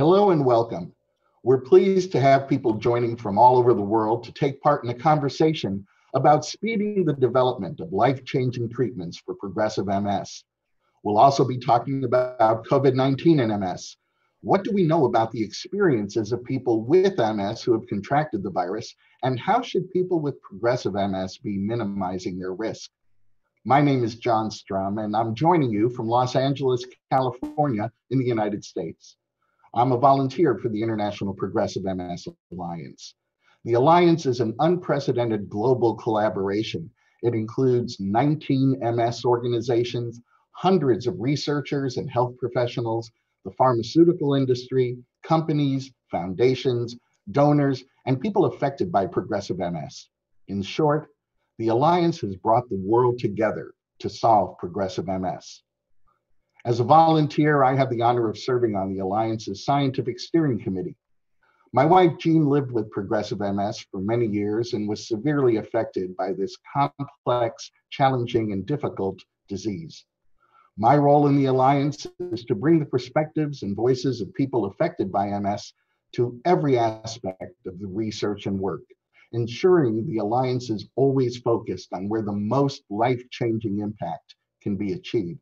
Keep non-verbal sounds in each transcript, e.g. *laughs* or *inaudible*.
Hello and welcome. We're pleased to have people joining from all over the world to take part in a conversation about speeding the development of life changing treatments for progressive MS. We'll also be talking about COVID 19 and MS. What do we know about the experiences of people with MS who have contracted the virus, and how should people with progressive MS be minimizing their risk? My name is Jon Strum, and I'm joining you from Los Angeles, California, in the United States. I'm a volunteer for the International Progressive MS Alliance. The Alliance is an unprecedented global collaboration. It includes 19 MS organizations, hundreds of researchers and health professionals, the pharmaceutical industry, companies, foundations, donors, and people affected by progressive MS. In short, the Alliance has brought the world together to solve progressive MS. As a volunteer, I have the honor of serving on the Alliance's Scientific Steering Committee. My wife, Jeanne, lived with progressive MS for many years and was severely affected by this complex, challenging, and difficult disease. My role in the Alliance is to bring the perspectives and voices of people affected by MS to every aspect of the research and work, ensuring the Alliance is always focused on where the most life changing impact can be achieved.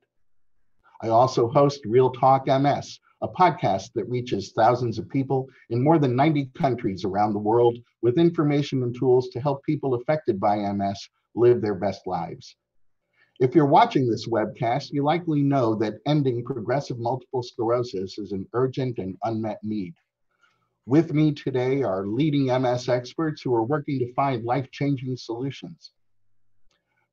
I also host Real Talk MS, a podcast that reaches thousands of people in more than 90 countries around the world with information and tools to help people affected by MS live their best lives. If you're watching this webcast, you likely know that ending progressive multiple sclerosis is an urgent and unmet need. With me today are leading MS experts who are working to find life changing solutions.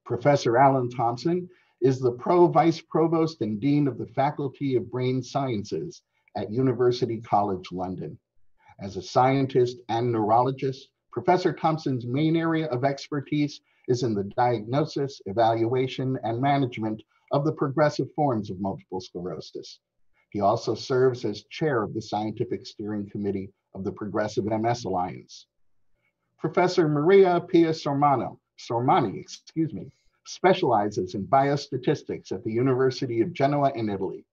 Professor Alan Thompson is the Pro Vice Provost and Dean of the Faculty of Brain Sciences at University College London. As a scientist and neurologist, Professor Thompson's main area of expertise is in the diagnosis, evaluation, and management of the progressive forms of multiple sclerosis. He also serves as chair of the Scientific Steering Committee of the Progressive MS Alliance. Professor Maria Pia Sormano, Sormani, excuse me, specializes in biostatistics at the University of Genoa in Italy.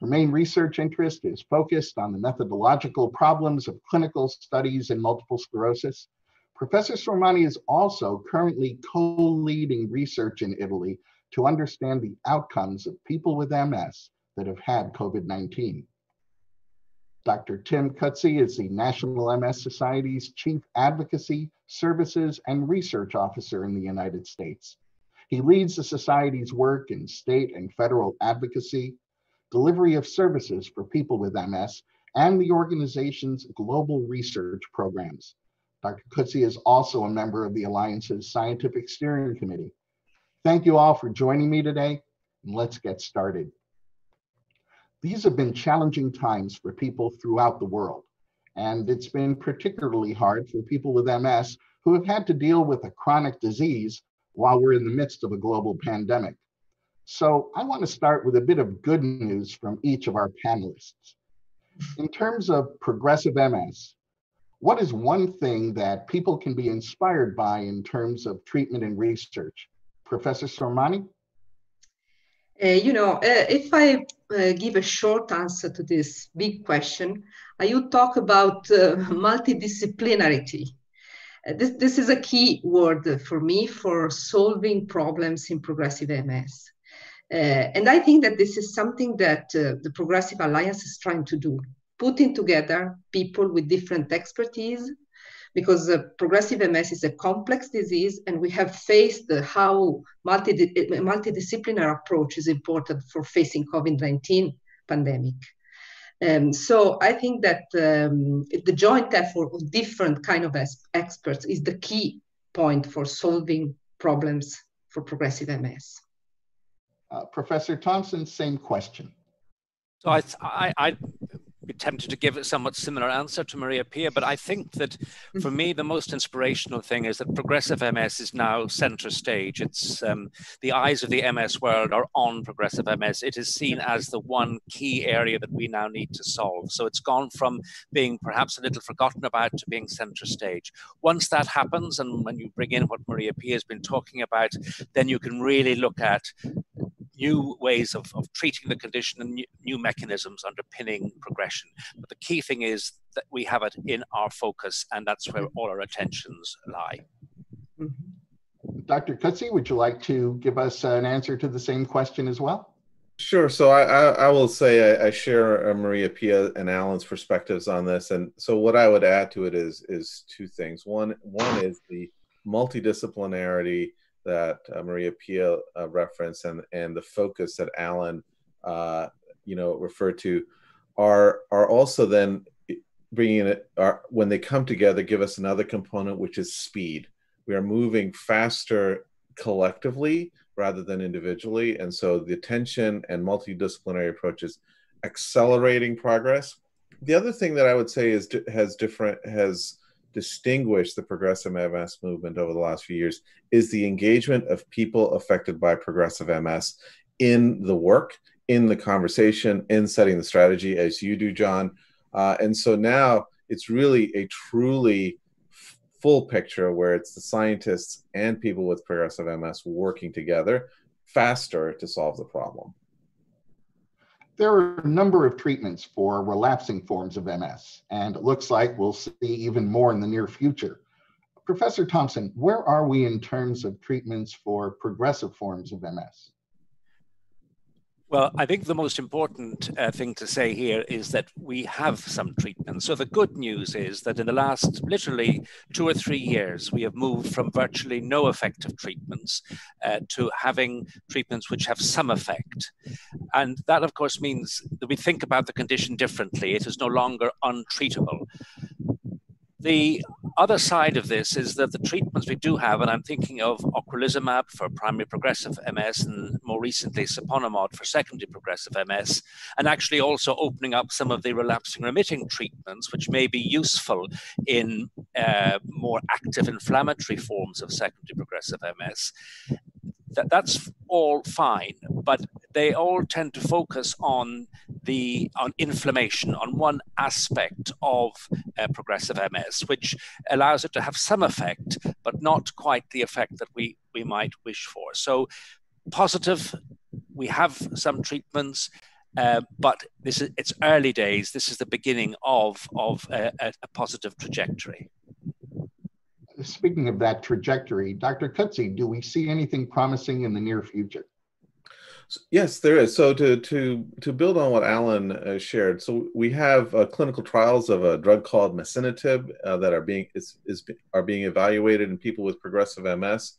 Her main research interest is focused on the methodological problems of clinical studies in multiple sclerosis. Professor Sormani is also currently co-leading research in Italy to understand the outcomes of people with MS that have had COVID-19. Dr. Tim Coetzee is the National MS Society's Chief Advocacy, Services, and Research Officer in the United States. He leads the Society's work in state and federal advocacy, delivery of services for people with MS, and the organization's global research programs. Dr. Coetzee is also a member of the Alliance's Scientific Steering Committee. Thank you all for joining me today, and let's get started. These have been challenging times for people throughout the world, and it's been particularly hard for people with MS who have had to deal with a chronic disease while we're in the midst of a global pandemic. So I want to start with a bit of good news from each of our panelists. In terms of progressive MS, what is one thing that people can be inspired by in terms of treatment and research? Professor Sormani? Uh, you know, uh, if I uh, give a short answer to this big question, I would talk about uh, multidisciplinarity. Uh, this, this is a key word for me for solving problems in progressive MS. Uh, and I think that this is something that uh, the Progressive Alliance is trying to do, putting together people with different expertise, because uh, progressive MS is a complex disease, and we have faced how multi multidisciplinary approach is important for facing COVID-19 pandemic. Um, so I think that um, the joint effort of different kind of experts is the key point for solving problems for progressive MS. Uh, Professor Thompson, same question. So I, I, I be tempted to give a somewhat similar answer to Maria Pia, but I think that for me, the most inspirational thing is that progressive MS is now center stage. It's um, the eyes of the MS world are on progressive MS. It is seen as the one key area that we now need to solve. So it's gone from being perhaps a little forgotten about to being center stage. Once that happens, and when you bring in what Maria Pia has been talking about, then you can really look at new ways of, of treating the condition and new, new mechanisms underpinning progression. But the key thing is that we have it in our focus, and that's where all our attentions lie. Mm-hmm. Dr. Coetzee, would you like to give us an answer to the same question as well? Sure. So I, I, I will say I, I share uh, Maria Pia and Alan's perspectives on this, and so what I would add to it is is two things. One one is the multidisciplinarity that uh, Maria Pia uh, referenced and and the focus that Alan uh, you know referred to are are also then bringing it are when they come together give us another component which is speed. We are moving faster collectively rather than individually. And so the attention and multidisciplinary approaches accelerating progress. The other thing that I would say is has different has distinguished the progressive MS movement over the last few years is the engagement of people affected by progressive MS in the work, in the conversation, in setting the strategy, as you do, Jon. Uh, and so now it's really a truly full picture where it's the scientists and people with progressive MS working together faster to solve the problem. There are a number of treatments for relapsing forms of MS, and it looks like we'll see even more in the near future. Professor Thompson, where are we in terms of treatments for progressive forms of MS? Well, I think the most important uh, thing to say here is that we have some treatment. So the good news is that in the last literally two or three years, we have moved from virtually no effective treatments uh, to having treatments which have some effect. And that, of course, means that we think about the condition differently. It is no longer untreatable. The other side of this is that the treatments we do have, and I'm thinking of ocrelizumab for primary progressive MS and more recently siponimod for secondary progressive MS, and actually also opening up some of the relapsing remitting treatments, which may be useful in uh, more active inflammatory forms of secondary progressive MS that, that's all fine, but they all tend to focus on the on inflammation, on one aspect of uh, progressive MS, which allows it to have some effect, but not quite the effect that we we might wish for. So, positive, we have some treatments. Uh, but this is it's early days. This is the beginning of of a, a positive trajectory speaking of that trajectory, Dr. Coetzee, do we see anything promising in the near future? Yes, there is. So to to to build on what Alan uh, shared, so we have uh, clinical trials of a drug called masitinib uh, that are being is, is are being evaluated in people with progressive MS.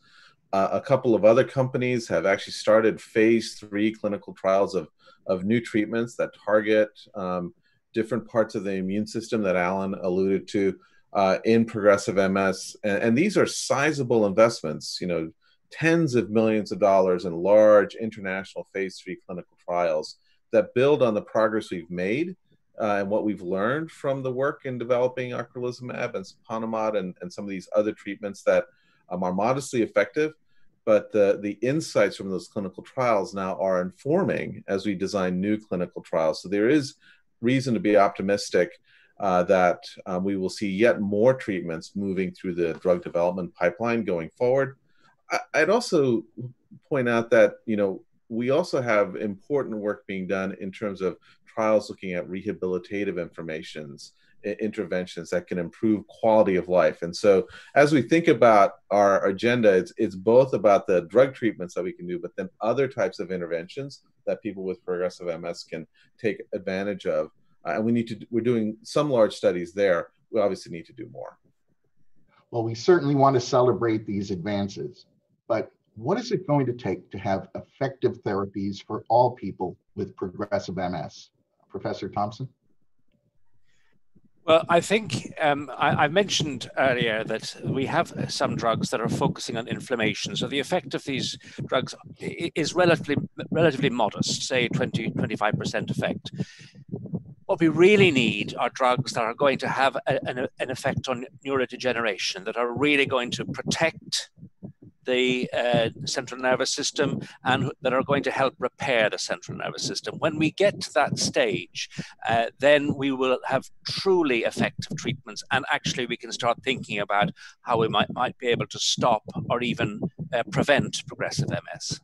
Uh, a couple of other companies have actually started phase three clinical trials of of new treatments that target um, different parts of the immune system that Alan alluded to uh, in progressive MS. And, and, these are sizable investments, you know, tens of millions of dollars in large international phase three clinical trials that build on the progress we've made uh, and what we've learned from the work in developing ocrelizumab and siponimod and, and some of these other treatments that um, are modestly effective. But the, the insights from those clinical trials now are informing as we design new clinical trials. So there is reason to be optimistic uh, that um, we will see yet more treatments moving through the drug development pipeline going forward. I, I'd also point out that you know we also have important work being done in terms of trials looking at rehabilitative informations interventions that can improve quality of life and so as we think about our agenda it's, it's both about the drug treatments that we can do but then other types of interventions that people with progressive ms can take advantage of and we need to we're doing some large studies there we obviously need to do more well we certainly want to celebrate these advances but what is it going to take to have effective therapies for all people with progressive ms professor thompson well, I think um, I, I, mentioned earlier that we have some drugs that are focusing on inflammation. So the effect of these drugs is relatively relatively modest, say 20, 25% effect. What we really need are drugs that are going to have a, an, an, effect on neurodegeneration, that are really going to protect the uh, central nervous system and that are going to help repair the central nervous system. When we get to that stage, uh, then we will have truly effective treatments, and actually we can start thinking about how we might, might be able to stop or even uh, prevent progressive MS.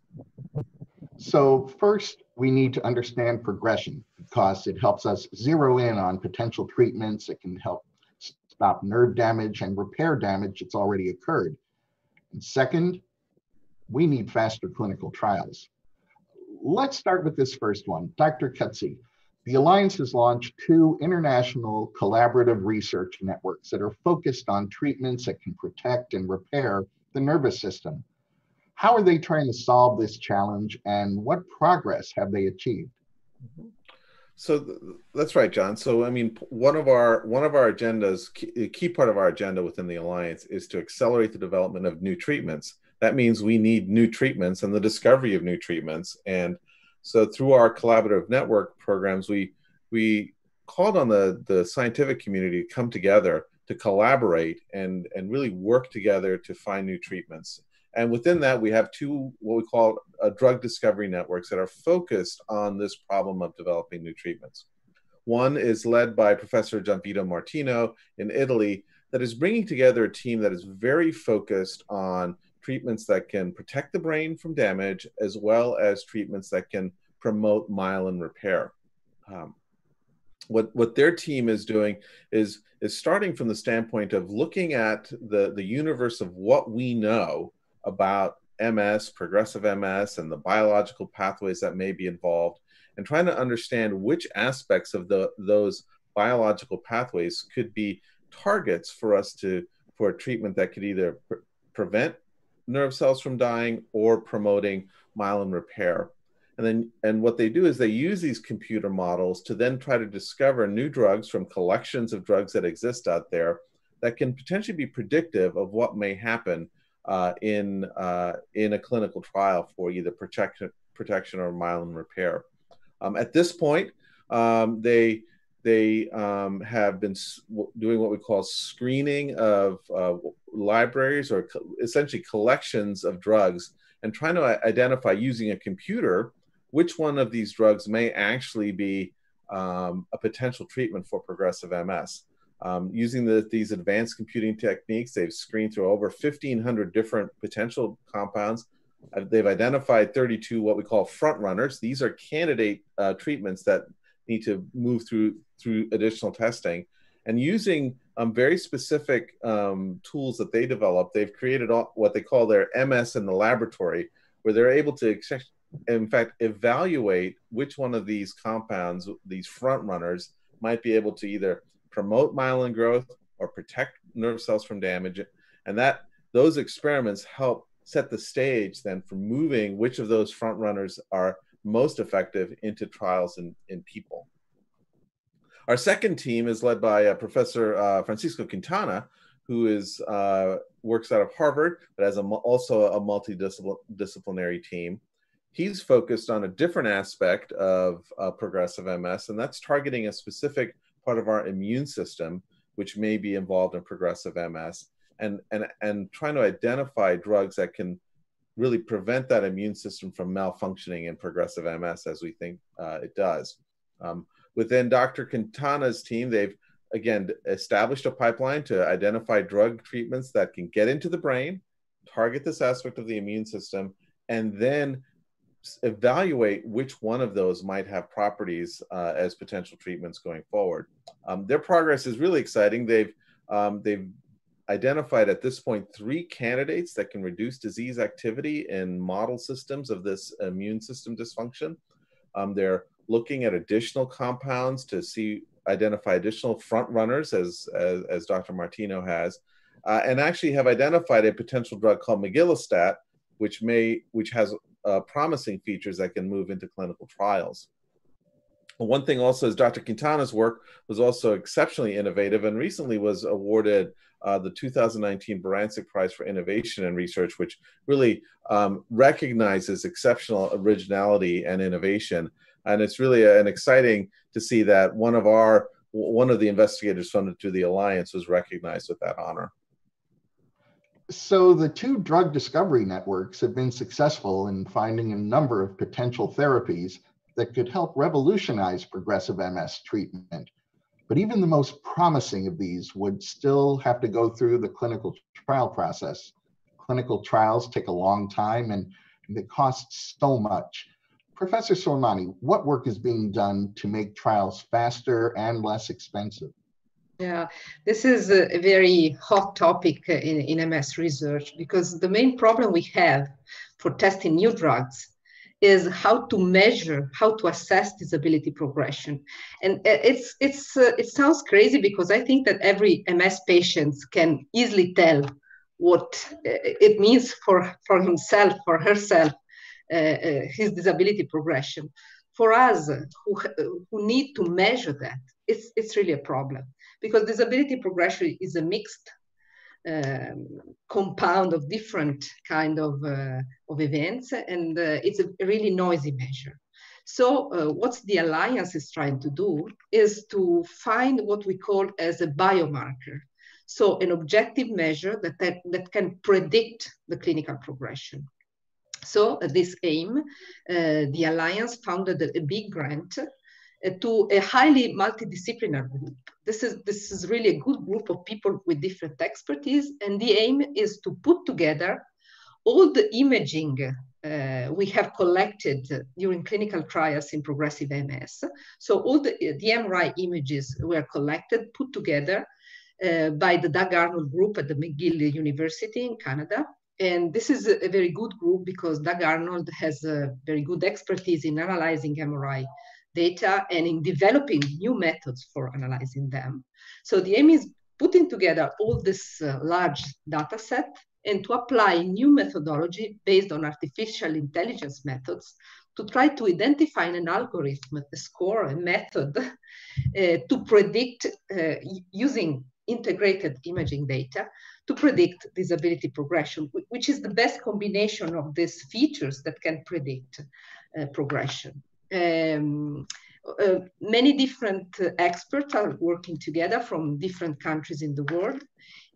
So first, we need to understand progression because it helps us zero in on potential treatments. It can help stop nerve damage and repair damage that's already occurred. And second, we need faster clinical trials. Let's start with this first one. Dr. Coetzee, the Alliance has launched two international collaborative research networks that are focused on treatments that can protect and repair the nervous system. How are they trying to solve this challenge and what progress have they achieved? Mm-hmm. So th- that's right, Jon. So I mean, one of our one of our agendas, key, key part of our agenda within the alliance, is to accelerate the development of new treatments. That means we need new treatments and the discovery of new treatments. And so through our collaborative network programs, we we called on the the scientific community to come together to collaborate and and really work together to find new treatments. And within that, we have two what we call uh, drug discovery networks that are focused on this problem of developing new treatments. One is led by Professor Gianvito Martino in Italy, that is bringing together a team that is very focused on treatments that can protect the brain from damage, as well as treatments that can promote myelin repair. Um, what what their team is doing is is starting from the standpoint of looking at the the universe of what we know about MS, progressive MS, and the biological pathways that may be involved, and trying to understand which aspects of the those biological pathways could be targets for us to for a treatment that could either pre- prevent nerve cells from dying or promoting myelin repair. And then and what they do is they use these computer models to then try to discover new drugs from collections of drugs that exist out there that can potentially be predictive of what may happen uh, in uh, in a clinical trial for either protection protection or myelin repair. Um, at this point, um, they they um, have been doing what we call screening of uh, libraries or co- essentially collections of drugs and trying to identify using a computer which one of these drugs may actually be um, a potential treatment for progressive MS. Um, using the, these advanced computing techniques, they've screened through over 1,500 different potential compounds. Uh, they've identified 32 what we call front runners. These are candidate uh, treatments that need to move through through additional testing. And using um, very specific um, tools that they developed, they've created all, what they call their MS in the laboratory, where they're able to, in fact, evaluate which one of these compounds, these front runners, might be able to either promote myelin growth or protect nerve cells from damage. And that those experiments help set the stage then for moving which of those front runners are most effective into trials in, in people. Our second team is led by uh, Professor uh, Francisco Quintana, who is uh, works out of Harvard, but has a, also a multidisciplinary team. He's focused on a different aspect of uh, progressive MS, and that's targeting a specific part of our immune system, which may be involved in progressive MS, and and and trying to identify drugs that can really prevent that immune system from malfunctioning in progressive MS as we think uh, it does. Um, within Dr. Quintana's team, they've again established a pipeline to identify drug treatments that can get into the brain, target this aspect of the immune system, and then evaluate which one of those might have properties uh, as potential treatments going forward. Um, their progress is really exciting. They've um, they've identified at this point three candidates that can reduce disease activity in model systems of this immune system dysfunction. Um, they're looking at additional compounds to see identify additional front runners, as as, as Dr. Martino has, uh, and actually have identified a potential drug called migalastat, which may which has uh, promising features that can move into clinical trials. One thing also is Dr. Quintana's work was also exceptionally innovative and recently was awarded uh, the 2019 Barancik Prize for Innovation and Research, which really um, recognizes exceptional originality and innovation. And it's really an exciting to see that one of our one of the investigators funded through the alliance was recognized with that honor. So the two drug discovery networks have been successful in finding a number of potential therapies that could help revolutionize progressive MS treatment. But even the most promising of these would still have to go through the clinical trial process. Clinical trials take a long time and they cost so much. Professor Sormani, what work is being done to make trials faster and less expensive? Yeah, this is a very hot topic in, in MS research because the main problem we have for testing new drugs is how to measure, how to assess disability progression. And it's, it's, uh, it sounds crazy because I think that every MS patient can easily tell what it means for, for himself, for herself, uh, uh, his disability progression. For us who, who need to measure that, it's, it's really a problem because disability progression is a mixed um, compound of different kind of, uh, of events and uh, it's a really noisy measure. So uh, what the Alliance is trying to do is to find what we call as a biomarker. So an objective measure that, that, that can predict the clinical progression. So uh, this aim, uh, the Alliance founded a, a big grant to a highly multidisciplinary group. This is, this is really a good group of people with different expertise. And the aim is to put together all the imaging uh, we have collected during clinical trials in progressive MS. So all the, the MRI images were collected, put together uh, by the Doug Arnold group at the McGill University in Canada. And this is a, a very good group because Doug Arnold has a very good expertise in analyzing MRI data and in developing new methods for analyzing them. So the aim is putting together all this uh, large data set and to apply new methodology based on artificial intelligence methods to try to identify an algorithm, a score, a method *laughs* uh, to predict uh, using integrated imaging data to predict disability progression, which is the best combination of these features that can predict uh, progression um, uh, many different experts are working together from different countries in the world.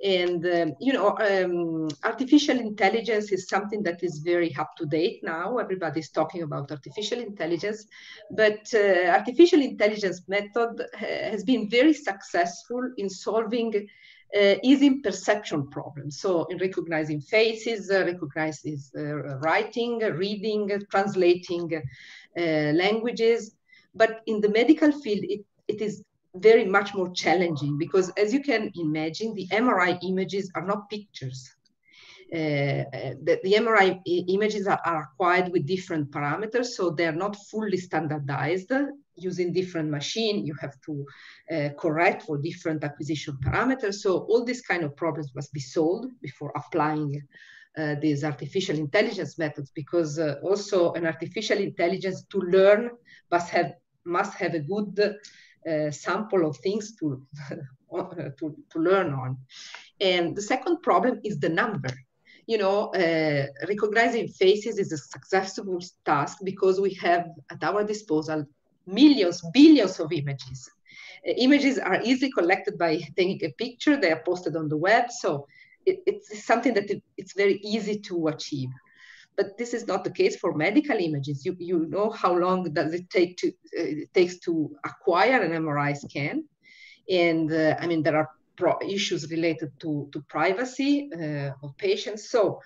And, um, you know, um, artificial intelligence is something that is very up to date now. Everybody's talking about artificial intelligence, but uh, artificial intelligence method has been very successful in solving uh, is perception problems. So in recognizing faces, uh, recognizing uh, writing, reading, translating uh, languages. But in the medical field, it, it is very much more challenging because as you can imagine, the MRI images are not pictures. Uh, the, the, MRI images are, are, acquired with different parameters, so they're not fully standardized. Using different machine, you have to uh, correct for different acquisition parameters. So all these kind of problems must be solved before applying uh, these artificial intelligence methods because uh, also an artificial intelligence to learn must have must have a good uh, sample of things to, *laughs* to, to learn on. And the second problem is the number. You know, uh, recognizing faces is a successful task because we have at our disposal millions, billions of images. Uh, images are easily collected by taking a picture, they are posted on the web. So it, it's something that it, it's very easy to achieve. But this is not the case for medical images. You, you know how long does it take to uh, it takes to acquire an MRI scan, and uh, I mean there are issues related to, to privacy uh, of patients. So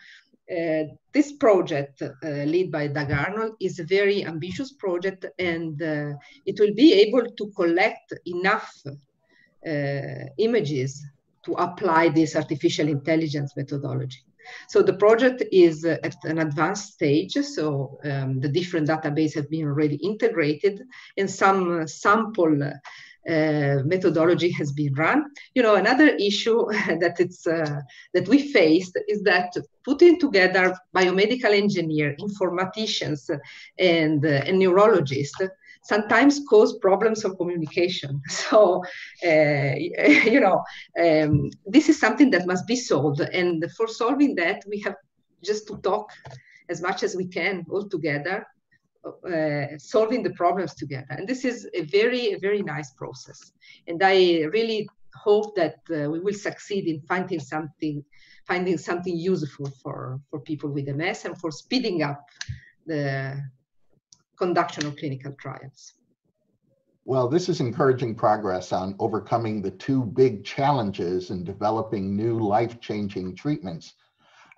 uh, this project, uh, led by Doug Arnold, is a very ambitious project, and uh, it will be able to collect enough images to apply this artificial intelligence methodology. So the project is at an advanced stage. So um, the different database have been already integrated and some sample uh, methodology has been run. You know, another issue *laughs* that it's uh, that we faced is that putting together biomedical engineer, informaticians, and, uh, and neurologists sometimes cause problems of communication. *laughs* So, uh, *laughs* you know, um, this is something that must be solved. And for solving that, we have just to talk as much as we can all together, uh, solving the problems together. And this is a very, very nice process. And I really hope that uh, we will succeed in finding something, finding something useful for, for people with MS and for speeding up the conduction of clinical trials. Well, this is encouraging progress on overcoming the two big challenges in developing new life-changing treatments.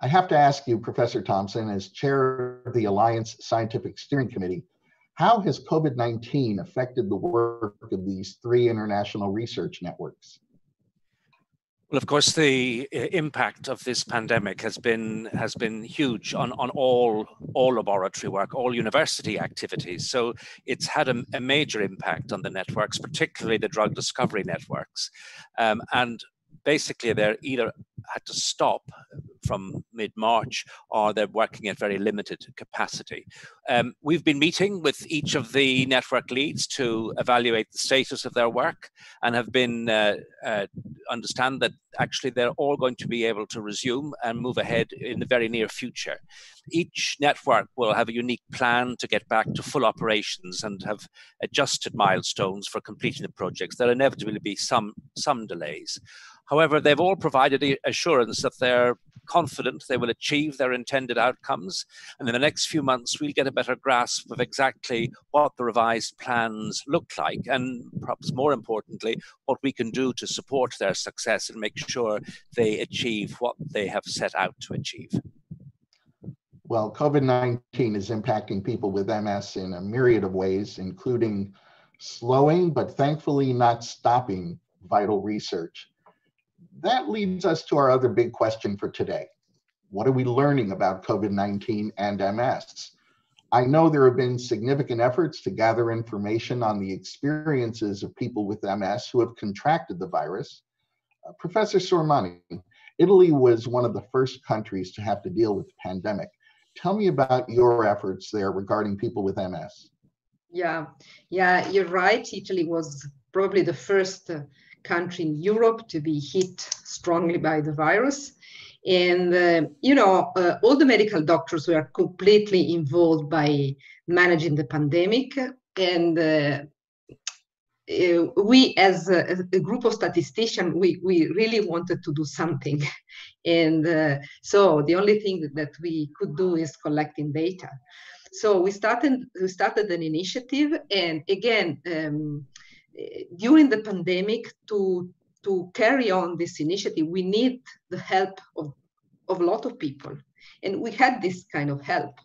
I have to ask you, Professor Thompson, as chair of the Alliance Scientific Steering Committee, How has COVID 19 affected the work of these three international research networks? Well, of course, the uh, impact of this pandemic has been has been huge on, on all all laboratory work, all university activities. So it's had a, a major impact on the networks, particularly the drug discovery networks. Um, and basically, they're either had to stop from mid-March, or they're working at very limited capacity. Um, we've been meeting with each of the network leads to evaluate the status of their work and have been uh, uh, understand that actually they're all going to be able to resume and move ahead in the very near future. Each network will have a unique plan to get back to full operations and have adjusted milestones for completing the projects. There'll inevitably be some some delays. However, they've all provided assurance that they're confident they will achieve their intended outcomes. And in the next few months, we'll get a better grasp of exactly what the revised plans look like, and perhaps more importantly, what we can do to support their success and make sure they achieve what they have set out to achieve. Well, COVID 19 is impacting people with MS in a myriad of ways, including slowing, but thankfully not stopping vital research that leads us to our other big question for today. What are we learning about COVID 19 and MS? I know there have been significant efforts to gather information on the experiences of people with MS who have contracted the virus. Uh, Professor Sormani, Italy was one of the first countries to have to deal with the pandemic. Tell me about your efforts there regarding people with MS. Yeah, yeah, you're right. Italy was probably the first uh, country in Europe to be hit strongly by the virus. And, uh, you know, uh, all the medical doctors were completely involved by managing the pandemic. And uh, uh we, as a, a, group of statisticians, we, we really wanted to do something. *laughs* And uh, so the only thing that we could do is collecting data. So we started, we started an initiative. And again, um, during the pandemic to to carry on this initiative we need the help of, of a lot of people and we had this kind of help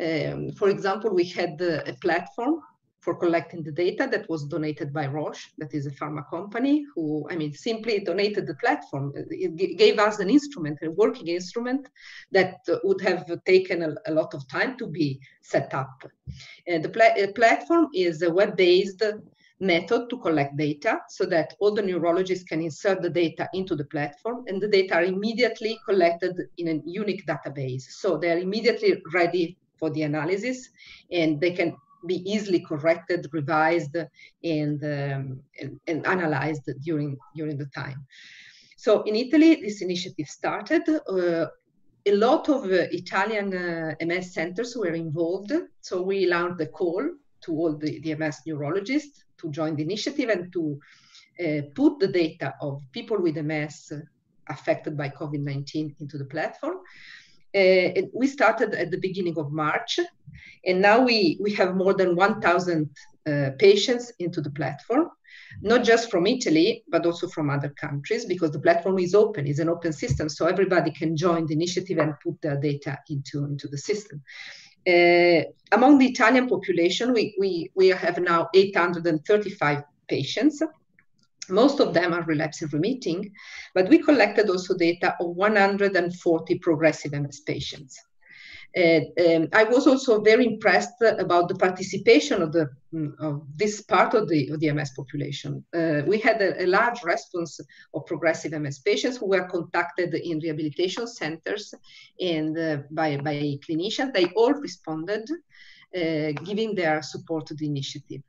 um, for example we had a platform for collecting the data that was donated by Roche, that is a pharma company who, I mean, simply donated the platform. It gave us an instrument, a working instrument that would have taken a, a lot of time to be set up. And the pla platform is a web-based method to collect data so that all the neurologists can insert the data into the platform and the data are immediately collected in a unique database. So they're immediately ready for the analysis and they can be easily corrected, revised, and, um, and, and, analyzed during, during the time. So in Italy, this initiative started. Uh, a lot of uh, Italian uh, MS centers were involved. So we launched a call to all the, the MS neurologists to join the initiative and to uh, put the data of people with MS affected by COVID-19 into the platform. Uh, we started at the beginning of March, and now we, we have more than 1,000 uh, patients into the platform, not just from Italy, but also from other countries, because the platform is open, it's an open system, so everybody can join the initiative and put their data into, into the system. Uh, among the Italian population, we, we, we have now 835 patients. Most of them are relapsing remitting, but we collected also data of 140 progressive MS patients. Um, I was also very impressed about the participation of, the, of this part of the, of the MS population. Uh, we had a, a, large response of progressive MS patients who were contacted in rehabilitation centers and uh, by, by clinicians. They all responded, uh, giving their support to the initiative.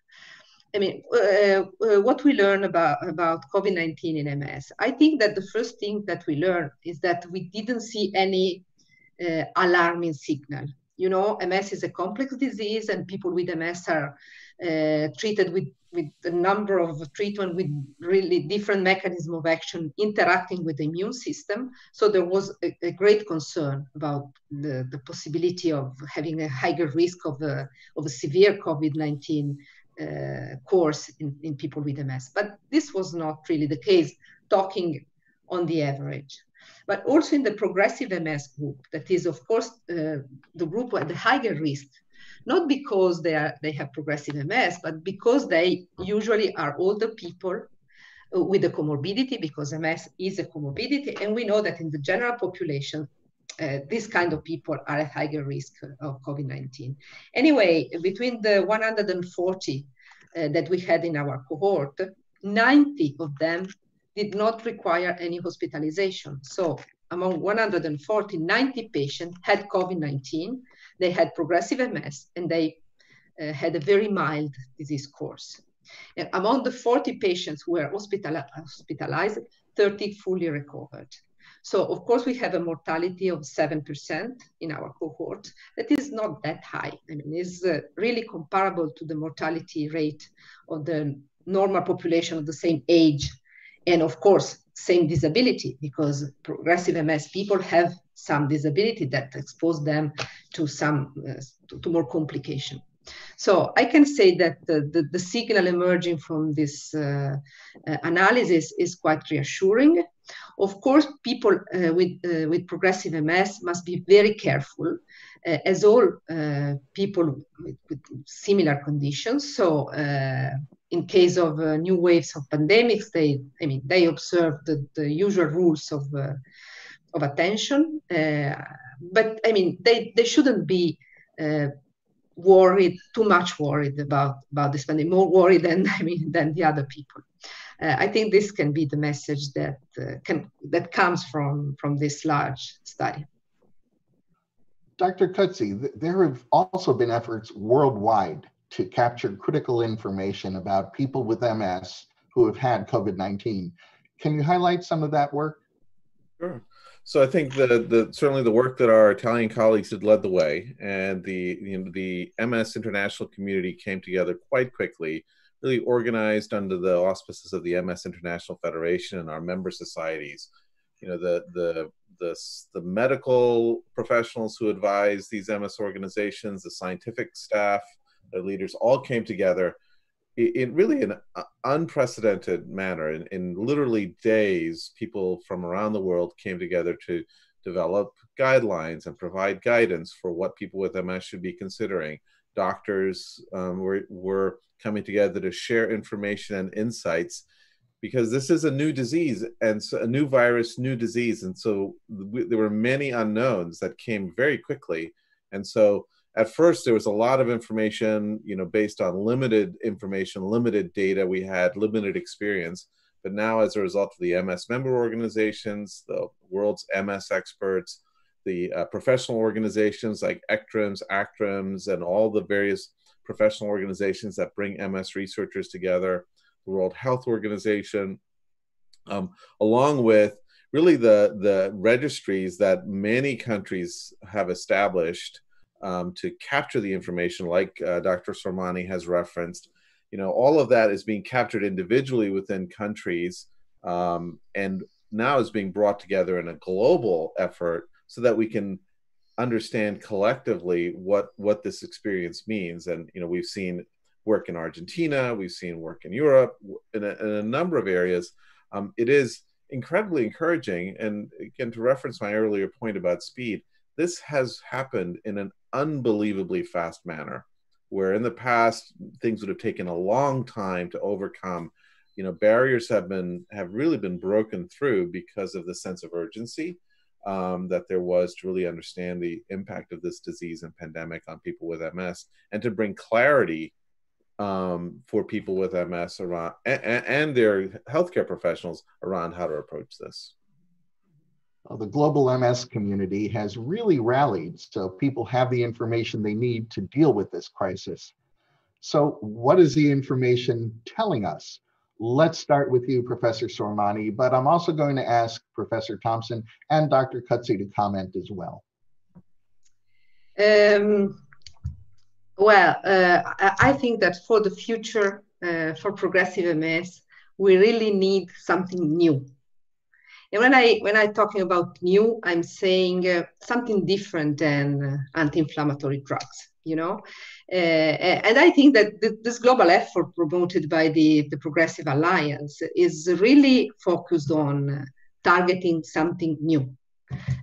I mean, uh, uh, what we learn about, about COVID-19 in MS, I think that the first thing that we learned is that we didn't see any uh, alarming signal. You know, MS is a complex disease, and people with MS are uh, treated with with a number of treatment with really different mechanism of action interacting with the immune system. So there was a, a great concern about the, the possibility of having a higher risk of a, of a severe COVID-19 uh, course in, in people with MS. But this was not really the case, talking on the average but also in the progressive MS group, that is, of course, uh, the group at the higher risk not because they are they have progressive MS, but because they usually are older people uh, with a comorbidity, because MS is a comorbidity, and we know that in the general population, uh, these kind of people are at higher risk of COVID-19. Anyway, between the 140 uh, that we had in our cohort, 90 of them did not require any hospitalization. So among 140, 90 patients had COVID-19, they had progressive MS, and they uh, had a very mild disease course. And among the 40 patients who were hospital hospitalized, 30 fully recovered. So of course we have a mortality of 7% in our cohort. That is not that high. I mean, it's uh, really comparable to the mortality rate of the normal population of the same age. And of course, same disability because progressive MS people have some disability that expose them to some uh, to, to, more complication. So I can say that the, the, the signal emerging from this uh, uh, analysis is quite reassuring. Of course, people uh, with, uh, with progressive MS must be very careful, as all people with, with, similar conditions. So in case of new waves of pandemics, they, I mean, they observe the, the usual rules of, of attention. but I mean, they, they shouldn't be worried, too much worried about, about this pandemic, more worried than, *laughs* I mean, than the other people. Uh, I think this can be the message that uh, can that comes from from this large study. Dr. Coetzee, there have also been efforts worldwide to capture critical information about people with MS who have had COVID-19. Can you highlight some of that work? Sure. So I think the the certainly the work that our Italian colleagues had led the way, and the you know, the MS international community came together quite quickly, really organized under the auspices of the MS International Federation and our member societies. You know the the the the medical professionals who advise these MS organizations, the scientific staff, leaders, all came together in really an unprecedented manner. In, in literally days, people from around the world came together to develop guidelines and provide guidance for what people with MS should be considering. Doctors um, were, were coming together to share information and insights because this is a new disease and so a new virus, new disease. And so there were many unknowns that came very quickly. And so at first there was a lot of information you know based on limited information limited data we had limited experience. But now as a result of the ms member organizations the world's ms experts the uh, professional organizations like ECTRIMS, ACTRIMS, and all the various professional organizations that bring MS researchers together, the World Health Organization, um, along with really the, the registries that many countries have established um, to capture the information, like uh, Dr. Sormani has referenced. You know, all of that is being captured individually within countries um, and now is being brought together in a global effort so that we can understand collectively what what this experience means. And you know, we've seen work in Argentina, we've seen work in Europe, in a, in a number of areas. Um, it is incredibly encouraging. And again, to reference my earlier point about speed, this has happened in an unbelievably fast manner where in the past things would have taken a long time to overcome. You know barriers have been have really been broken through because of the sense of urgency um, that there was to really understand the impact of this disease and pandemic on people with ms and to bring clarity um, for people with ms around and, and their healthcare professionals around how to approach this uh, the global MS community has really rallied so people have the information they need to deal with this crisis. So, what is the information telling us? Let's start with you, Professor Sormani, but I'm also going to ask Professor Thompson and Dr. Coetzee to comment as well. Um, well, uh, I think that for the future, uh, for progressive MS, we really need something new and when I when I'm talking about new, I'm saying uh, something different than uh, anti-inflammatory drugs. You know, uh, and I think that th- this global effort promoted by the the Progressive Alliance is really focused on uh, targeting something new.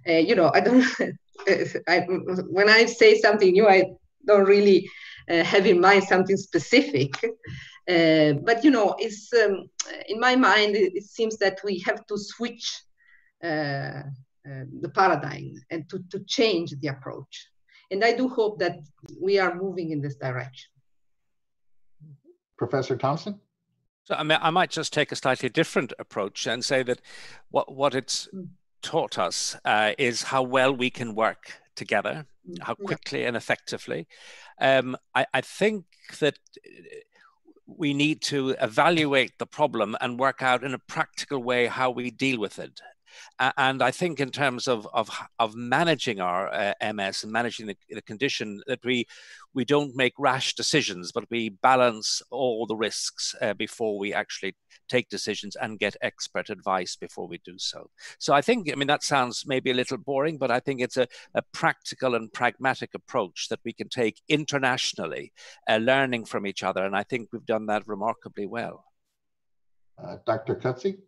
Uh, you know, I don't. *laughs* I, when I say something new, I don't really uh, have in mind something specific. Uh, but you know, it's um, in my mind. It, it, seems that we have to switch uh, uh, the paradigm and to, to change the approach. And I do hope that we are moving in this direction. Professor Thompson? So I, mean, I might just take a slightly different approach and say that what, what it's mm. taught us uh, is how well we can work together, mm, how quickly yeah. and effectively. Um, I, I think that we need to evaluate the problem and work out in a practical way how we deal with it. And I think in terms of of, of managing our uh, MS and managing the, the, condition, that we we don't make rash decisions, but we balance all the risks uh, before we actually take decisions and get expert advice before we do so. So I think, I mean, that sounds maybe a little boring, but I think it's a, a practical and pragmatic approach that we can take internationally, uh, learning from each other, and I think we've done that remarkably well. Uh, Dr. Coetzee?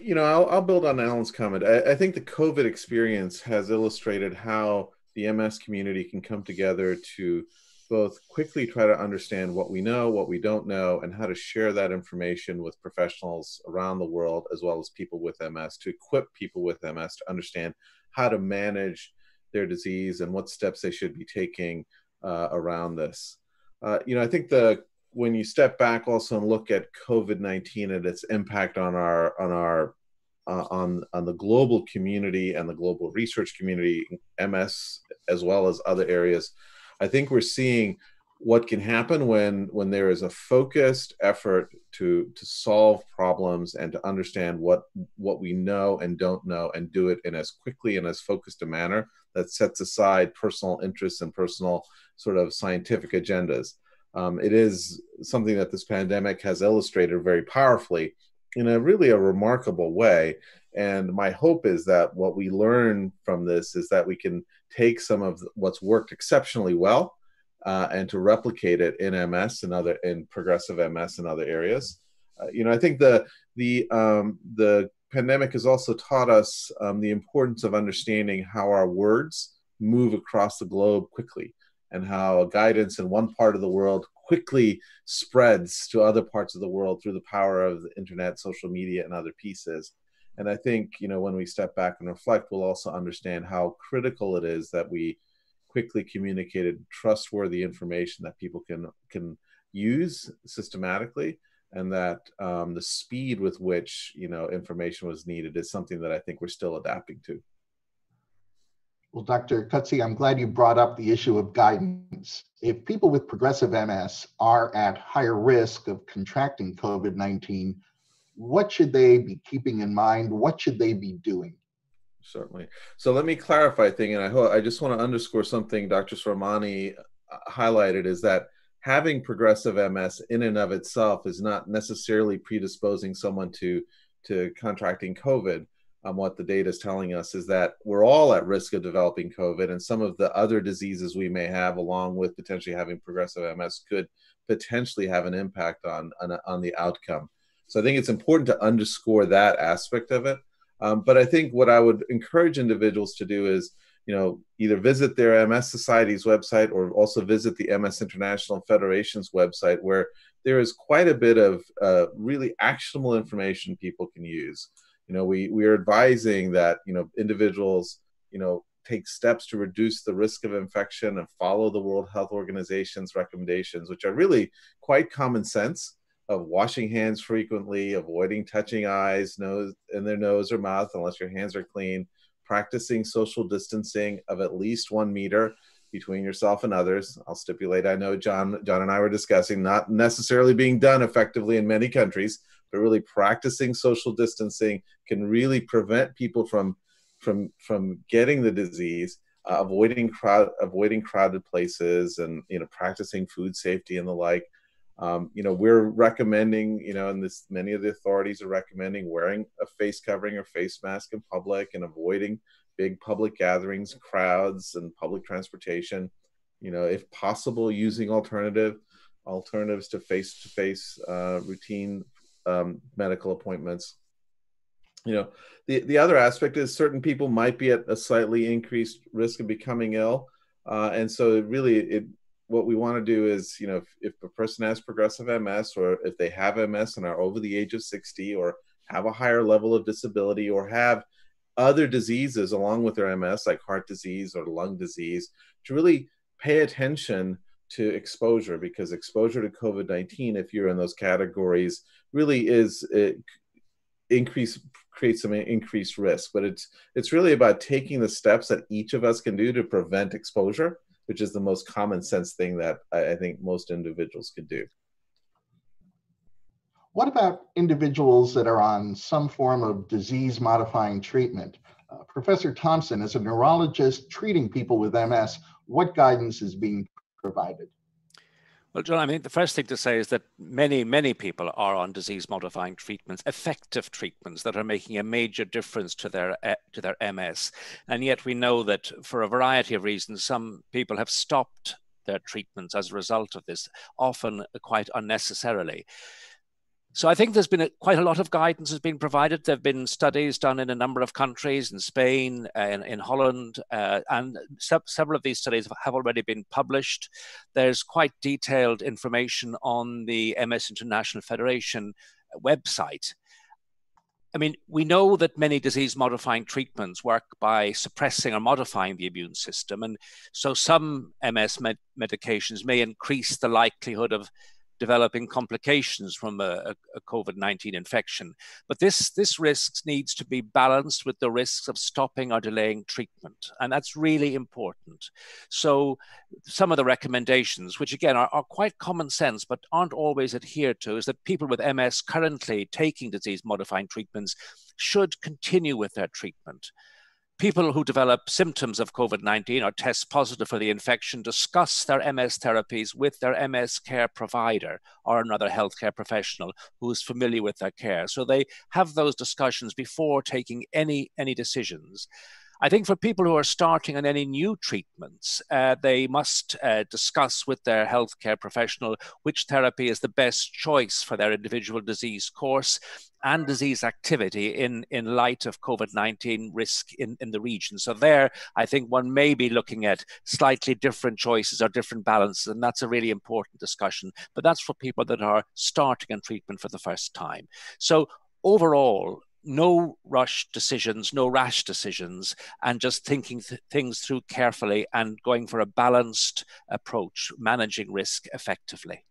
you know, I'll, I'll build on Alan's comment. I, I, think the COVID experience has illustrated how the MS community can come together to both quickly try to understand what we know, what we don't know, and how to share that information with professionals around the world, as well as people with MS, to equip people with MS to understand how to manage their disease and what steps they should be taking uh, around this. Uh, you know, I think the when you step back also and look at COVID nineteen and its impact on our on our uh, on on the global community and the global research community, MS as well as other areas, I think we're seeing what can happen when when there is a focused effort to to solve problems and to understand what what we know and don't know and do it in as quickly and as focused a manner that sets aside personal interests and personal sort of scientific agendas. Um, it is something that this pandemic has illustrated very powerfully in a really a remarkable way. And my hope is that what we learn from this is that we can take some of what's worked exceptionally well uh, and to replicate it in MS and other in progressive MS and other areas. Uh, you know, I think the the um, the pandemic has also taught us um, the importance of understanding how our words move across the globe quickly and how guidance in one part of the world quickly spreads to other parts of the world through the power of the internet, social media, and other pieces. And I think, you know, when we step back and reflect, we'll also understand how critical it is that we quickly communicated trustworthy information that people can can use systematically and that um, the speed with which you know information was needed is something that I think we're still adapting to. Well, Dr. Coetzee, I'm glad you brought up the issue of guidance. If people with progressive MS are at higher risk of contracting COVID 19, what should they be keeping in mind? What should they be doing? Certainly. So let me clarify a thing, and I hope I just want to underscore something Dr. Sormani uh, highlighted is that having progressive MS in and of itself is not necessarily predisposing someone to to contracting COVID um, what the data is telling us is that we're all at risk of developing COVID, and some of the other diseases we may have, along with potentially having progressive MS, could potentially have an impact on on, on the outcome. So I think it's important to underscore that aspect of it. Um, but I think what I would encourage individuals to do is, you know, either visit their MS Society's website or also visit the MS International Federation's website, where there is quite a bit of uh, really actionable information people can use you know we we are advising that you know individuals you know take steps to reduce the risk of infection and follow the world health organization's recommendations which are really quite common sense of washing hands frequently avoiding touching eyes nose in their nose or mouth unless your hands are clean practicing social distancing of at least one meter between yourself and others. I'll stipulate i know Jon Jon and i were discussing not necessarily being done effectively in many countries but really practicing social distancing can really prevent people from from from getting the disease uh, avoiding crowd avoiding crowded places and you know practicing food safety and the like. Um, you know we're recommending you know and this many of the authorities are recommending wearing a face covering or face mask in public and avoiding big public gatherings crowds and public transportation. You know if possible using alternative alternatives to face to face routine um, medical appointments. You know, the, the other aspect is certain people might be at a slightly increased risk of becoming ill. Uh, and so really, it, what we want to do is, you know, if, if a person has progressive MS or if they have MS and are over the age of 60 or have a higher level of disability or have other diseases along with their MS, like heart disease or lung disease, to really pay attention to exposure because exposure to COVID 19, if you're in those categories, really is increase create some increased risk but it's it's really about taking the steps that each of us can do to prevent exposure which is the most common sense thing that I, I think most individuals could do. What about individuals that are on some form of disease modifying treatment? Uh, professor thompson as a neurologist treating people with ms what guidance is being provided well, Jon, I mean, the first thing to say is that many, many people are on disease-modifying treatments, effective treatments that are making a major difference to their uh, to their MS, and yet we know that for a variety of reasons, some people have stopped their treatments as a result of this, often quite unnecessarily. So I think there's been a, quite a lot of guidance has been provided. There have been studies done in a number of countries, in Spain, in, in Holland, uh, and se- several of these studies have already been published. There's quite detailed information on the MS International Federation website. I mean, we know that many disease modifying treatments work by suppressing or modifying the immune system. And so some MS med- medications may increase the likelihood of developing complications from a, a COVID-19 infection. But this, this risk needs to be balanced with the risks of stopping or delaying treatment. And that's really important. So some of the recommendations, which again are, are quite common sense, but aren't always adhered to, is that people with MS currently taking disease modifying treatments should continue with their treatment people who develop symptoms of COVID 19 or test positive for the infection discuss their MS therapies with their MS care provider or another healthcare professional who is familiar with their care. So they have those discussions before taking any, any decisions. I think for people who are starting on any new treatments, uh, they must uh, discuss with their healthcare professional which therapy is the best choice for their individual disease course and disease activity in, in light of COVID 19 risk in, in the region. So, there, I think one may be looking at slightly different choices or different balances, and that's a really important discussion. But that's for people that are starting on treatment for the first time. So, overall, no rush decisions, no rash decisions, and just thinking th- things through carefully and going for a balanced approach, managing risk effectively.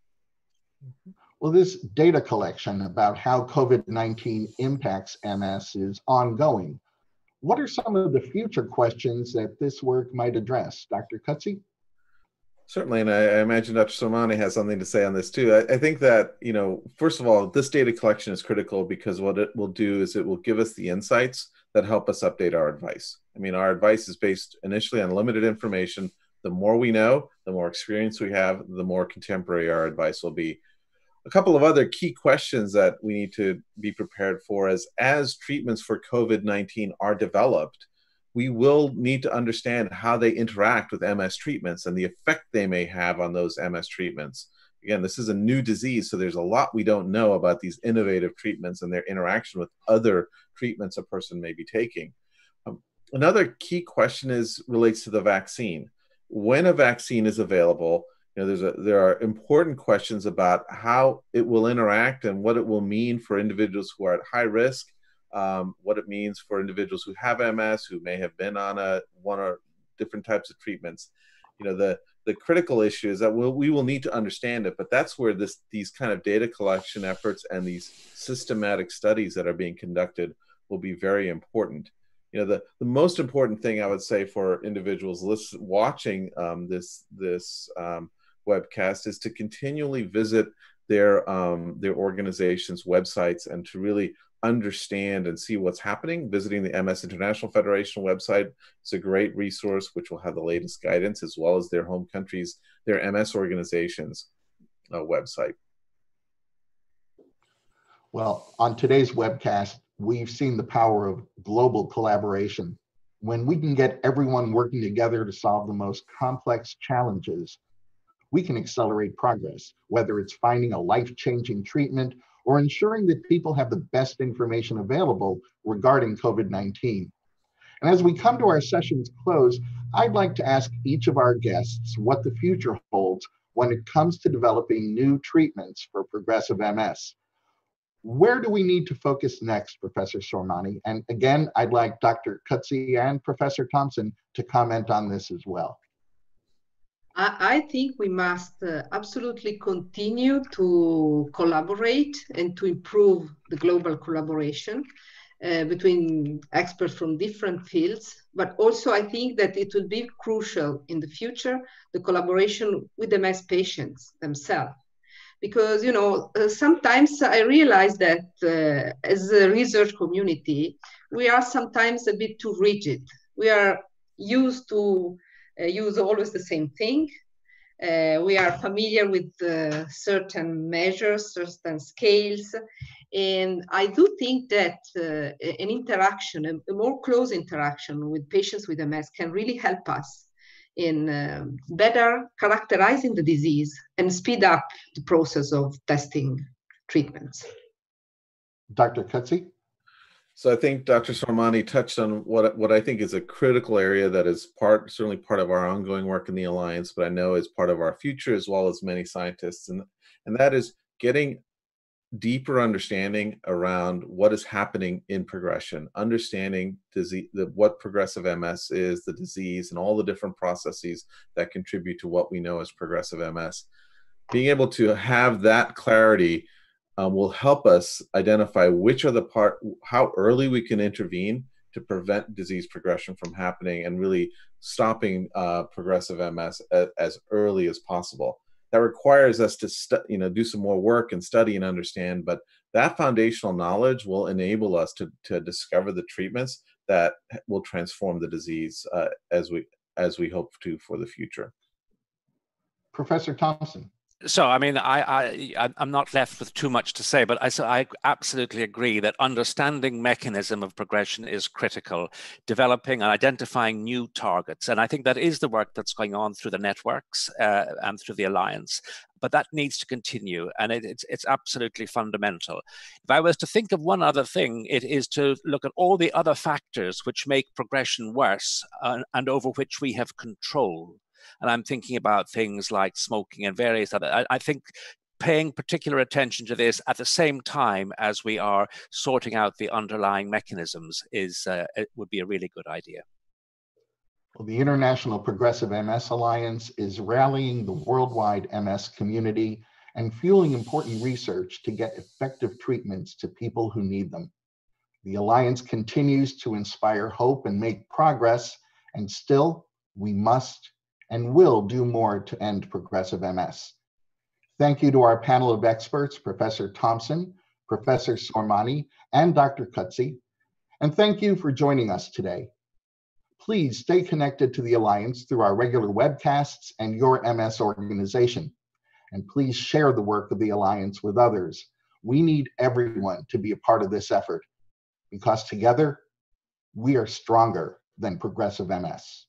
Mm-hmm. Well, this data collection about how COVID 19 impacts MS is ongoing. What are some of the future questions that this work might address? Dr. Coetzee? Certainly, and I, I, imagine Dr. Sormani has something to say on this too. I, I, think that you know, first of all, this data collection is critical because what it will do is it will give us the insights that help us update our advice. I mean, our advice is based initially on limited information. The more we know, the more experience we have, the more contemporary our advice will be. A couple of other key questions that we need to be prepared for is as treatments for COVID 19 are developed, we will need to understand how they interact with MS treatments and the effect they may have on those MS treatments. Again, this is a new disease, so there's a lot we don't know about these innovative treatments and their interaction with other treatments a person may be taking. Um, another key question is relates to the vaccine. When a vaccine is available, you know, there's a, there are important questions about how it will interact and what it will mean for individuals who are at high risk um, what it means for individuals who have MS, who may have been on a one or different types of treatments. You know, the the critical issue is that we'll, we will need to understand it, but that's where this these kind of data collection efforts and these systematic studies that are being conducted will be very important. You know, the, the most important thing I would say for individuals listen, watching um, this this um, webcast is to continually visit their um, their organizations' websites and to really understand and see what's happening, visiting the MS International Federation website is a great resource, which will have the latest guidance as well as their home countries, their MS organizations uh, website. Well, on today's webcast, we've seen the power of global collaboration. When we can get everyone working together to solve the most complex challenges, we can accelerate progress, whether it's finding a life changing treatment or ensuring that people have the best information available regarding COVID 19. And as we come to our session's close, I'd like to ask each of our guests what the future holds when it comes to developing new treatments for progressive MS. Where do we need to focus next, Professor Sormani? And again, I'd like Dr. Coetzee and Professor Thompson to comment on this as well. I, think we must uh, absolutely continue to collaborate and to improve the global collaboration uh, between experts from different fields. But also, I think that it will be crucial in the future the collaboration with the MS patients themselves because you know uh, sometimes i realize that uh, as a research community we are sometimes a bit too rigid we are used to use always the same thing uh, we are familiar with uh, certain measures certain scales and i do think that uh, an interaction a, more close interaction with patients with ms can really help us in uh, better characterizing the disease and speed up the process of testing treatments. Dr. Coetzee? So I think Dr. Sormani touched on what what I think is a critical area that is part certainly part of our ongoing work in the alliance, but I know is part of our future as well as many scientists, and and that is getting deeper understanding around what is happening in progression, understanding disease, the, what progressive MS is, the disease, and all the different processes that contribute to what we know as progressive MS. Being able to have that clarity um, will help us identify which are the part, how early we can intervene to prevent disease progression from happening and really stopping uh, progressive MS as, as early as possible. That requires us to stu- you know do some more work and study and understand but that foundational knowledge will enable us to, to discover the treatments that will transform the disease uh, as we as we hope to for the future. Professor thompson so i mean i i i'm not left with too much to say but i so i absolutely agree that understanding mechanism of progression is critical. Developing and identifying new targets and i think that is the work that's going on through the networks uh, and through the alliance but that needs to continue and it, it's, it's absolutely fundamental. If i was to think of one other thing it is to look at all the other factors which make progression worse uh, and over which we have control and I'm thinking about things like smoking and various other. I, I think paying particular attention to this at the same time as we are sorting out the underlying mechanisms is uh, would be a really good idea. Well, the International Progressive MS Alliance is rallying the worldwide MS community and fueling important research to get effective treatments to people who need them. The Alliance continues to inspire hope and make progress, and still, we must and will do more to end progressive MS. Thank you to our panel of experts, Professor Thompson, Professor Sormani, and Dr. Coetzee. And thank you for joining us today. Please stay connected to the Alliance through our regular webcasts and your MS organization. And please share the work of the Alliance with others. We need everyone to be a part of this effort because together we are stronger than progressive MS.